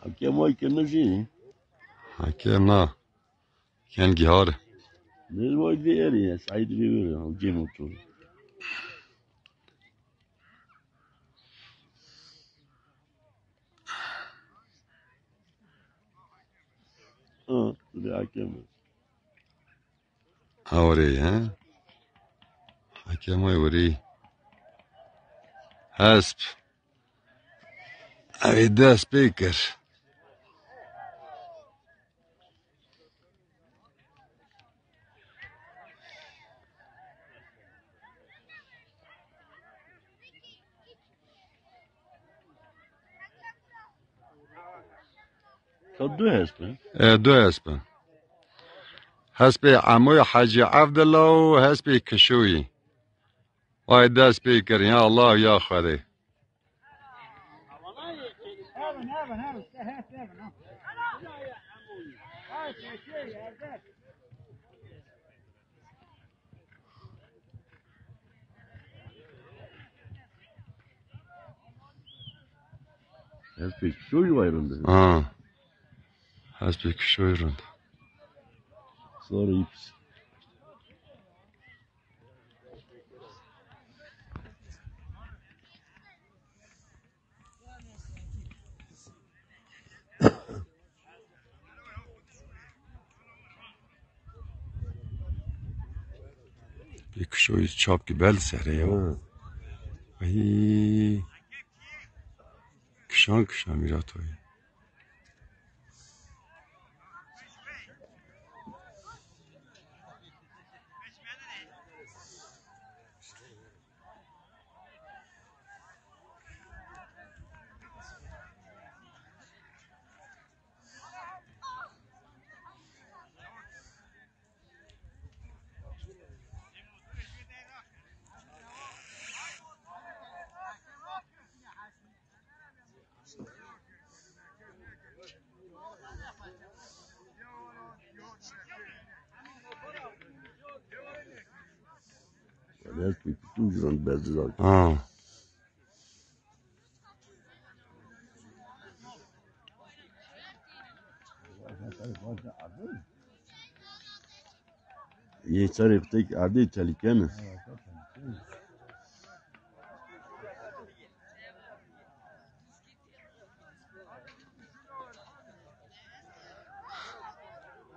Aqui é moicano girinho. É Aqui é na Kengi Hora. Mesmo o dinheirinho, sair de Rio o dia todo. Hı, hakem. A orei, ha? Aqui é a orei. Hasp. Avida é speaker. دو هسپه دو هسپه هسپ عموی حجی عبدالله و هسپ کشوی. وای دست بیکر یا الله یا خوده That's big. Show you حسب کشوی روند Sonra ips. bir کشوی چاپ کی بل سره یا Ha. ای کشان کشان میرا توی dużo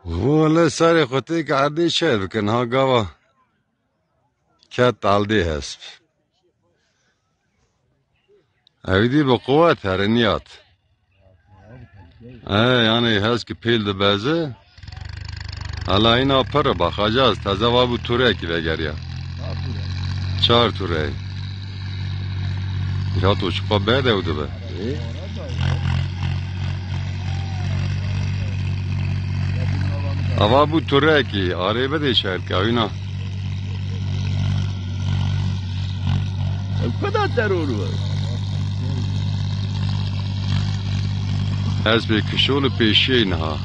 ولا صار يخطيك عدي شايف كان ها قوه قوا كات عالدي هسب هيدي بقوات هرنيات ايه يعني هسك بيل دبازه حالا اینا پر با خجاز تازه وابو توره کی بگریا چهار توره یا تو چپا بده او دبه E? اوا بو توره کی آره بده شهر kadar terör var. Ez bir kışoğlu peşeyin ha.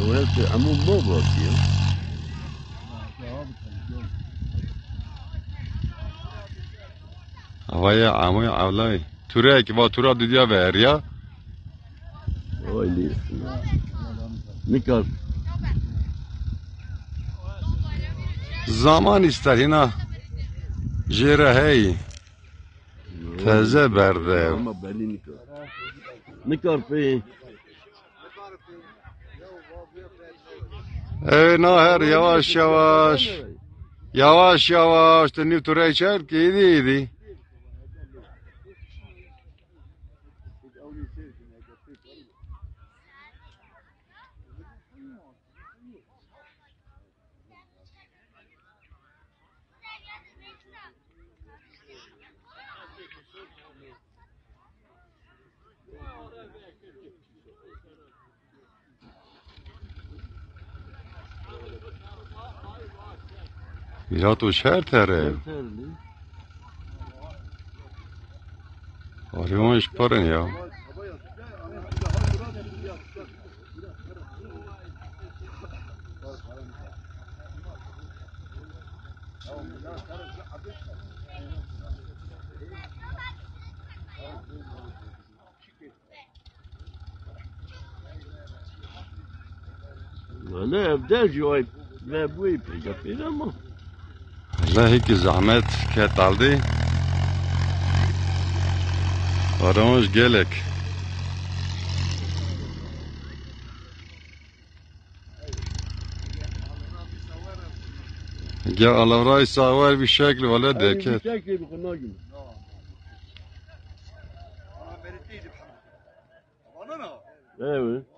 Öğretti ama bu bakıyor. Havaya amoy avlay. Turek va tura didiya ver ya. Öyle. Ne kadar Zaman ister hina jere hey. Teze berde. Ama belli nikar. Ey Naher yavaş yavaş. Yavaş yavaş. Tenif turey çer ki idi idi. Miratos hertere. Arıyormuş paran ya. Ne evde joy ve bu ipi yapıyor ama. ve hiç zahmet ketaldi. Oranj gelek. Ya alavray savar bir şekli valla deket. Bir. Evet.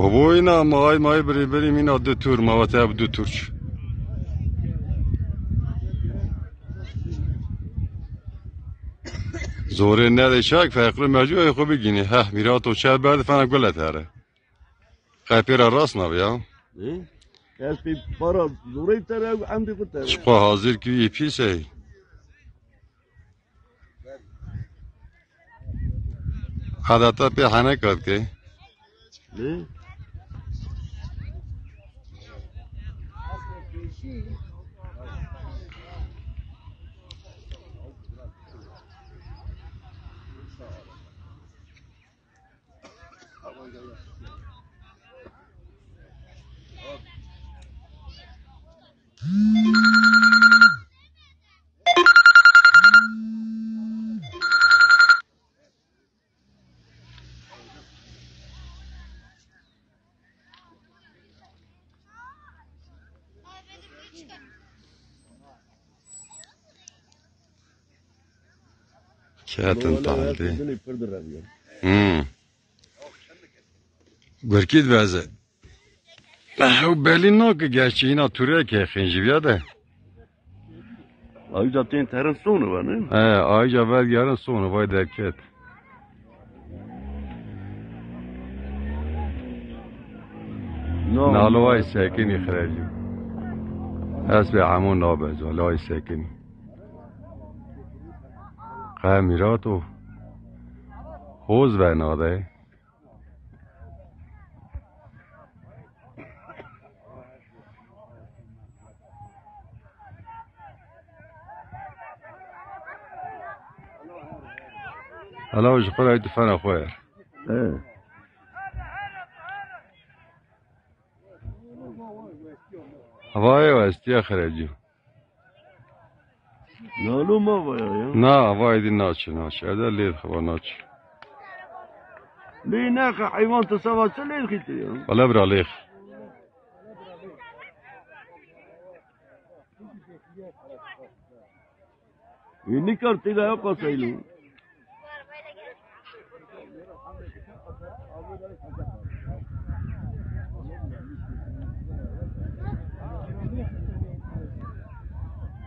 بابا اینا مای ماهای بری بریم اینا دو تور مواته دو تور چه زوره نده شک فقر مجوع خوبی بگینی هه میره تو چه بعد فنه گله تره خپیر راست نبیا اسپی پارا زوره تره و عمدی خود تره چپا حاضر که یه پیسه عادتا پی حنه کرد که نه Kağıtın taldi. Bunu fırdır abi. Hmm. Gurkid veze. او بلی نو که گشتی اینا توره که خنجی بیاده Ay zaten terin sonu var ne? اه آی جا باید گرن سونه وای درکت نالو های ساکنی خرجی حسب عمو نابز ولی های ساکنی قمیرات و خوز و ناده. حالا و جفر های دفن خویر هوای و از Nalu ma vaja, Na, vajdi naći, naći. Ede lidhva naći. ليه ناخ حيوان تصوت ليه الختي ولا برا ليه يني كرتي لا قصيلو Thank you.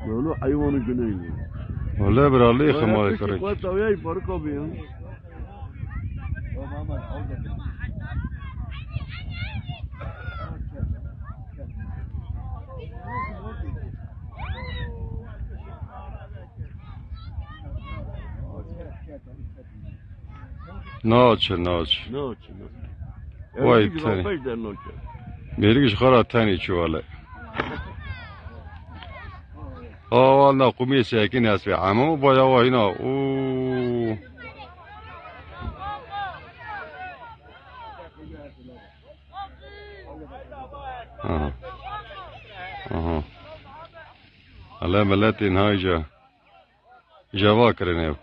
kartıyla yok asaylı. Nalu hayvanı güneyli. ولا برا ليخ ما يكرج Kuat avya fark abi ya. ناچه ناچه Ne açın? Vay Evli tane. güzel der noça. میریگش والله قومی ساکن هست به عمو بایا و اینا او آها آها حالا ملت این های جا Java kirine yok.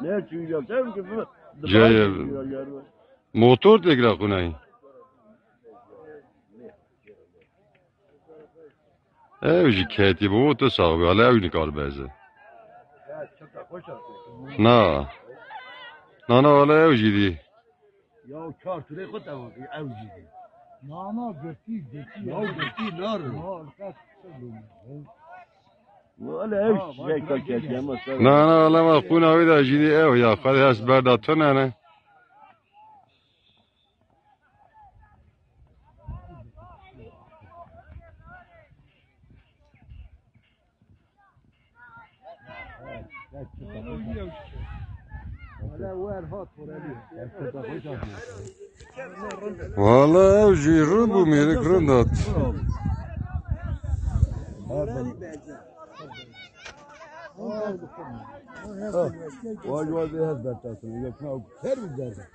Ne çıkacak? Sen ki bu. Ceye- Motor tekrar kunay. اوجی کتی بو تو ساقی حالا اوجی کار بزه نه نه نه حالا اوجی دی یا کار توری خود دوام بی دی اوش یک کار کتی اما نه نه حالا ما خون آوی جیدی او یا خواهی هست بردا نه نه Valla ev ji rubu meri krandat. Vay vay bir haz bertasın. Yakma her bir derdi.